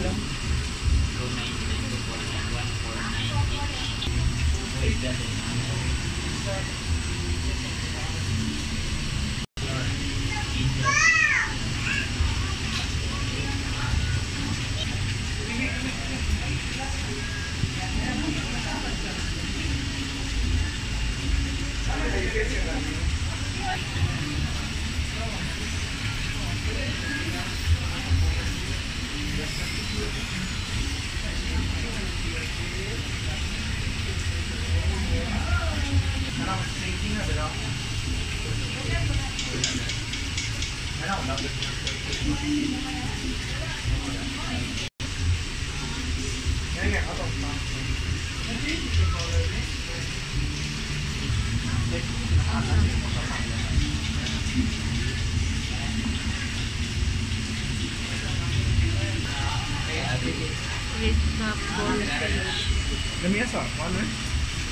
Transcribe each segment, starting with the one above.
Manolo. Thank you. Let me ask one, right?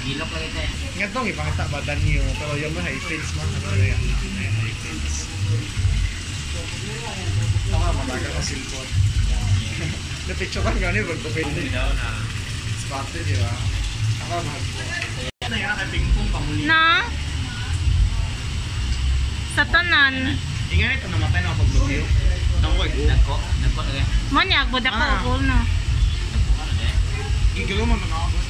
Gilok lagi teh. Nga badan niyo. Pero yung iya mga high fins mah kalau yang? High fins. Ito nga, mabagal ka silpon. Napicture ka gano'n yung pagpapin. Hindi daw na. nah, di Pingpong pamuli. nah Sa tanan. Ingay ito, namatay na ako pagpapin. Tunggu, dako. Dako, lagi. Mana aku aku, ah. mana nak?